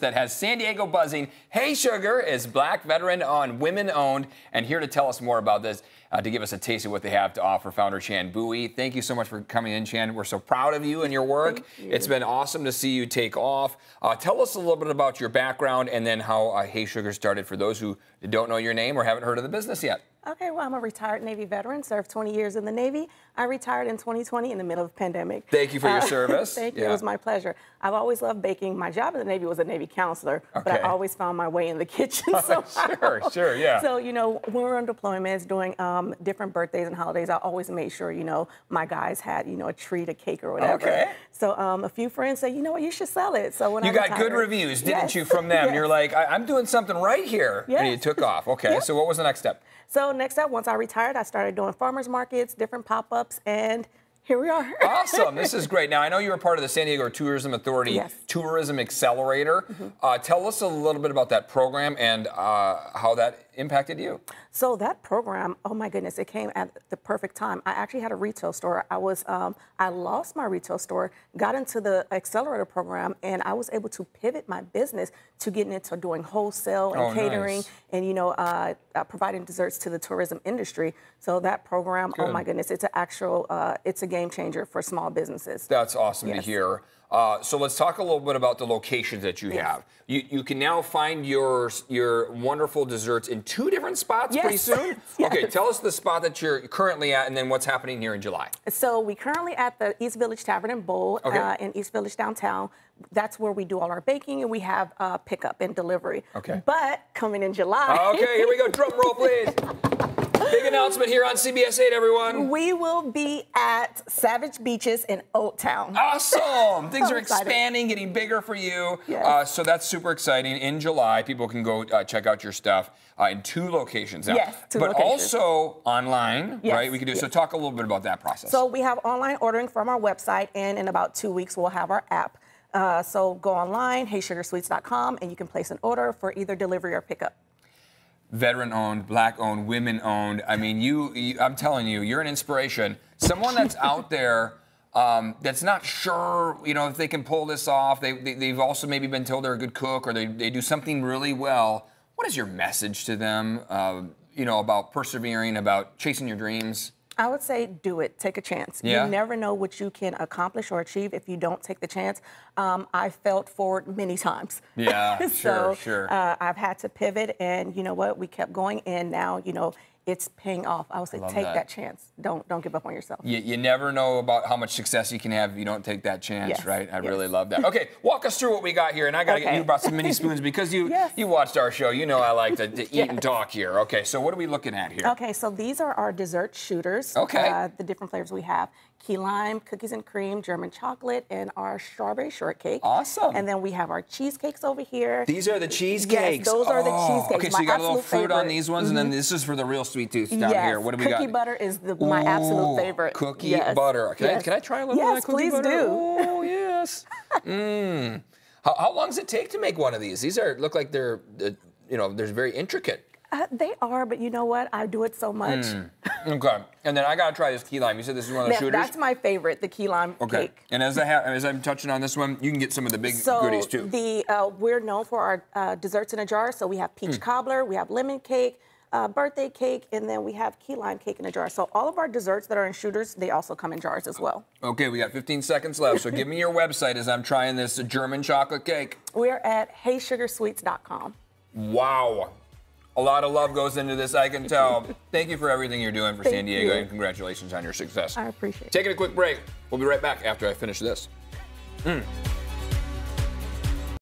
that has San Diego buzzing. Hey Sugar is black veteran on women owned and here to tell us more about this uh, to give us a taste of what they have to offer founder Chan Buie. Thank you so much for coming in Chan. We're so proud of you and your work. You. It's been awesome to see you take off. Uh, tell us a little bit about your background and then how uh, Hey Sugar started for those who don't know your name or haven't heard of the business yet. Okay, well, I'm a retired Navy veteran, served 20 years in the Navy. I retired in 2020 in the middle of the pandemic. Thank you for your service. thank you. It was my pleasure. I've always loved baking. My job in the Navy was a Navy counselor, okay. but I always found my way in the kitchen. So sure, sure, yeah. So, you know, when we were on deployments, doing um, different birthdays and holidays, I always made sure, you know, my guys had, you know, a treat, a cake, or whatever. Okay. So um, a few friends said, you know what, you should sell it. So when I you I got retired, good reviews, didn't yes. you, from them? Yes. You're like, I- am doing something right here, yes. and you took off. Okay. Yep. So what was the next step? So next up, once I retired, I started doing farmers markets, different pop-ups, and here we are. awesome. This is great. Now, I know you were part of the San Diego Tourism Authority yes. Tourism Accelerator. Mm-hmm. Uh, tell us a little bit about that program and uh, how that impacted you. So that program, oh my goodness, it came at the perfect time. I actually had a retail store. I was, um, I lost my retail store, got into the accelerator program, and I was able to pivot my business to getting into doing wholesale and oh, catering, nice. and you know, uh, uh, providing desserts to the tourism industry. So that program, Good. oh my goodness, it's an actual, uh, it's a game changer for small businesses. That's awesome yes. to hear. Uh, so let's talk a little bit about the locations that you yes. have. You, you can now find your your wonderful desserts in two different spots yes. pretty soon. yes. Okay, tell us the spot that you're currently at, and then what's happening here in July. So we currently at the East Village Tavern and Bowl okay. uh, in East Village downtown. That's where we do all our baking, and we have uh, pickup and delivery. Okay. But coming in July. Okay, here we go. Drum roll, please. Big announcement here on CBS 8, everyone. We will be at Savage Beaches in Old Town. Awesome. Things So are excited. expanding, getting bigger for you. Yes. Uh, so that's super exciting. In July, people can go uh, check out your stuff uh, in two locations now. Yes, two but locations. also online, Yes, right? We can do so. Talk a little bit about that process. So we have online ordering from our website, and in about two weeks, we'll have our app. Uh, so go online, heysugarsweets.com, and you can place an order for either delivery or pickup. Veteran owned, black owned, women owned. I mean, you, you I'm telling you, you're an inspiration. Someone that's out there um, that's not sure, you know, if they can pull this off. They, they, have also maybe been told they're a good cook or they, they do something really well. What is your message to them, uh, you know, about persevering, about chasing your dreams? I would say do it. Take a chance. Yeah. You never know what you can accomplish or achieve if you don't take the chance. Um, I felt forward many times. Yeah, so, sure, sure. Uh, I've had to pivot, and you know what? We kept going, and now you know it's paying off. I would say love take that. that. chance. Don't don't give up on yourself. You, you never know about how much success you can have if you don't take that chance, Yes, right? I yes. really love that. Okay, walk us through what we got here, and I got to get you about some mini spoons because you Yes. you watched our show. You know I like to, to eat and talk here. Okay, so what are we looking at here? Okay, so these are our dessert shooters. Okay. Uh, the different flavors we have: key lime, cookies and cream, German chocolate, and our strawberry shortcake. Awesome. And then we have our cheesecakes over here. These are the cheesecakes. Yes, those are the Oh, cheesecakes. Okay, so my you got a little fruit on these ones, and then this is for the real sweet tooth down yes. here. What do we cookie got? Cookie butter is the, my absolute favorite. Cookie Yes. butter. Can, I, Yes. can I try a little yes, of that cookie please butter? do. Oh, yes. Mmm. How, how long does it take to make one of these? These are look like they're, uh, you know, they're very intricate. Uh, they are, but you know what? I do it so much. Okay. And then I gotta try this key lime. You said this is one of the shooters. that's my favorite, the key lime okay. cake. And as I have, as I'm touching on this one, you can get some of the big So goodies too. the uh, we're known for our uh, desserts in a jar. So we have peach cobbler, we have lemon cake, uh, birthday cake, and then we have key lime cake in a jar. So all of our desserts that are in shooters, they also come in jars as well. Okay, we got 15 seconds left, so give me your website as I'm trying this German chocolate cake. We're at heysugarsweets.com. Wow. A lot of love goes into this, I can tell. Thank you for everything you're doing for San Diego, you. and congratulations on your success. I appreciate it. Taking a quick break. We'll be right back after I finish this. Mm.